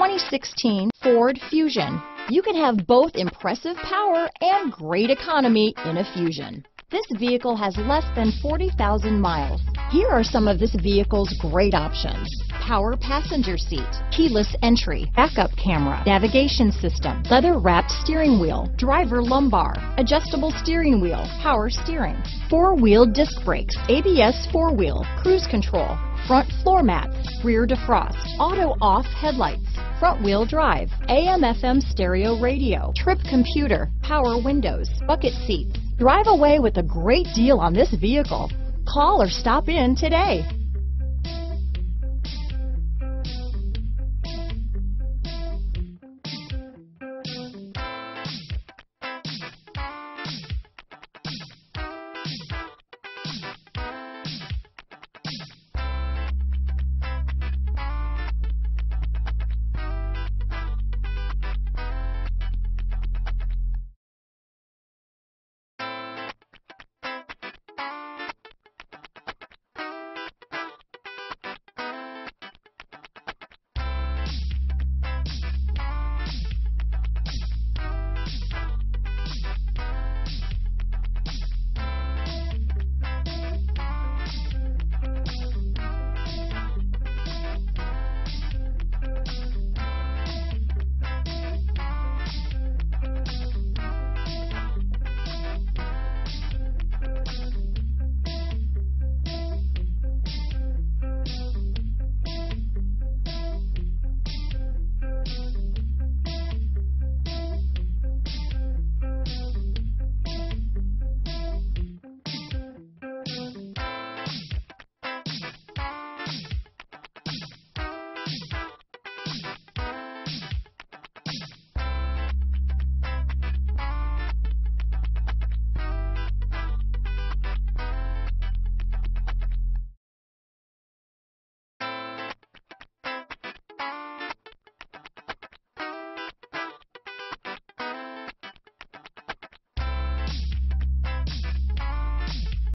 2016 Ford Fusion. You can have both impressive power and great economy in a Fusion. This vehicle has less than 40,000 miles. Here are some of this vehicle's great options. Power passenger seat, keyless entry, backup camera, navigation system, leather wrapped steering wheel, driver lumbar, adjustable steering wheel, power steering, four wheel disc brakes, ABS four wheel, cruise control, front floor mats, rear defrost, auto off headlights, front wheel drive, AM FM stereo radio, trip computer, power windows, bucket seats. Drive away with a great deal on this vehicle. Call or stop in today.